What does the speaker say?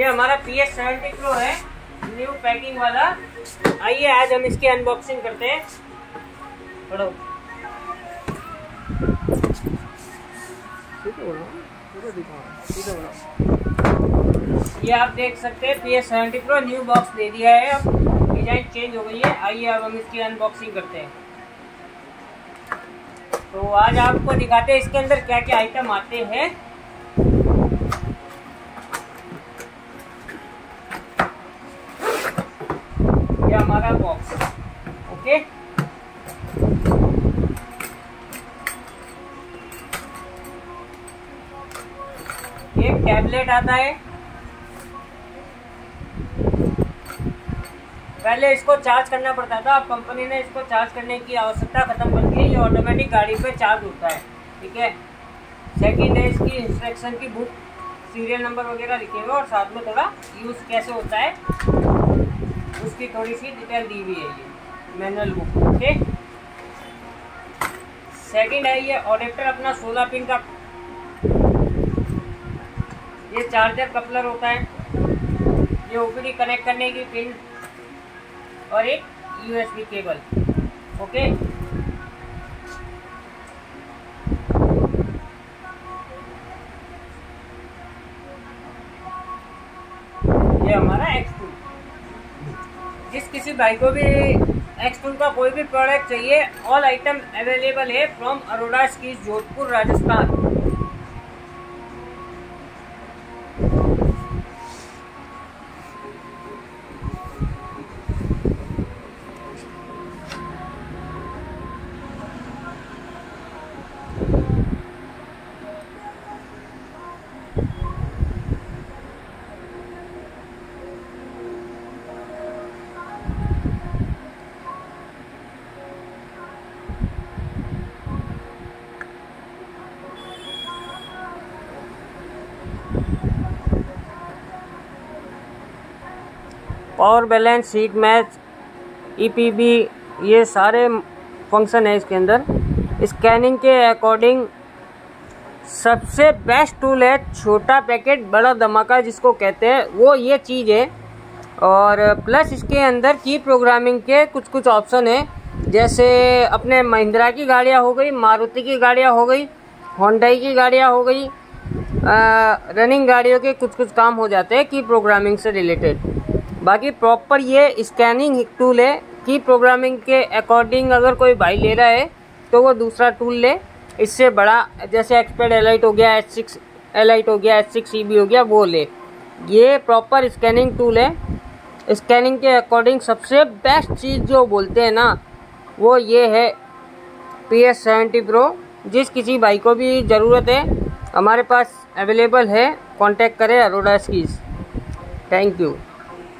ये हमारा P S seventy pro है न्यू पैकिंग वाला। आइए, आज हम इसकी अनबॉक्सिंग करते हैं। पढ़ो। ये आप देख सकते हैं P S seventy pro new box दे दिया है अब। डिज़ाइन चेंज हो गई है। आइए, अब हम इसकी अनबॉक्सिंग करते हैं। तो आज आपको दिखाते हैं, इसके अंदर क्या क्या आइटम आते हैं। हमारा बॉक्स ओके एक टैबलेट आता है। पहले इसको चार्ज करना पड़ता था, अब कंपनी ने इसको चार्ज करने की आवश्यकता खत्म कर दी, ये ऑटोमेटिक गाड़ी पे चार्ज होता है, ठीक है? सेकंड है इसकी इंस्ट्रक्शन की बुक सीरियल नंबर वगैरह लिखे हुए और साथ में थोड़ा यूज़ कैसे होता है उसकी थोड़ी सी डिटेल दी हुई है ये मैनुअल बुक ओके सेकंड है ये ऑडेप्टर अपना 16 पिन का, ये चार्जर कपलर होता है, ये ओपीडी कनेक्ट करने की पिन और एक यूएसबी केबल ओके ये हमारा एक्स जिस किसी भाई को भी एक्स का कोई भी प्रोडक्ट चाहिए ऑल आइटम अवेलेबल है from Arora skis Jodhpur Rajasthan power balance seat match EPB ये सारे फ़ंक्शन है इसके अंदर। स्कैनिंग के अकॉर्डिंग सबसे बेस्ट टूल है छोटा पैकेट बड़ा धमाका जिसको कहते हैं, वो ये चीज़ है। और प्लस इसके अंदर की प्रोग्रामिंग के कुछ कुछ ऑप्शन हैं। जैसे अपने महिंद्रा की गाड़ियाँ हो गई, मारुति की गाड़ियाँ हो गई होंडाई की गाड़ियाँ हो गई रनिंग गाड़ियों के कुछ कुछ काम हो जाते हैं की प्रोग्रामिंग से रिलेटेड बाकी प्रॉपर ये स्कैनिंग टूल है। की प्रोग्रामिंग के अकॉर्डिंग अगर कोई भाई ले रहा है तो वो दूसरा टूल ले। इससे बड़ा, जैसे एक्सपर्ट एलाइट हो गया एच सिक्स एलाइट हो गया एच सिक्स ई हो गया, वो ले। ये प्रॉपर स्कैनिंग टूल है। स्कैनिंग के अकॉर्डिंग सबसे बेस्ट चीज़ जो बोलते हैं ना, वो ये है पी एस सेवेंटी प्रो। जिस किसी भाई को भी ज़रूरत है, हमारे पास अवेलेबल है, कांटेक्ट करें अरोड़ा स्कीज। Thank you.